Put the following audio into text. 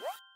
What?